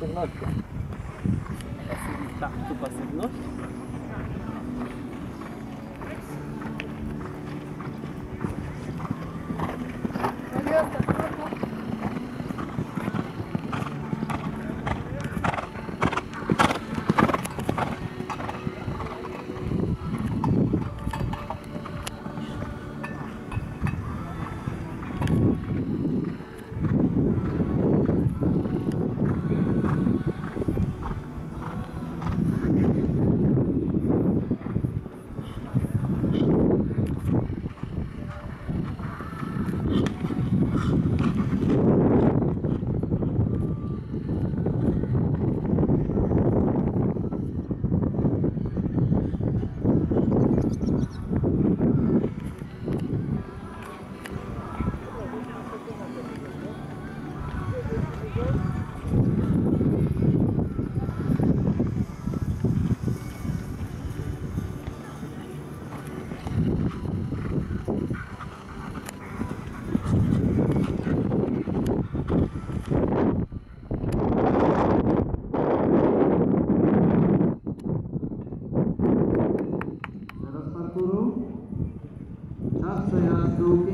Pernocchio. Passei de carro, tu de noite? był 57,75.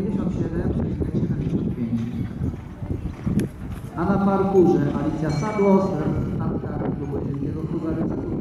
A na parkurze Alicja Sadło, Stanka Lubodzieckiego Kuba Ryceków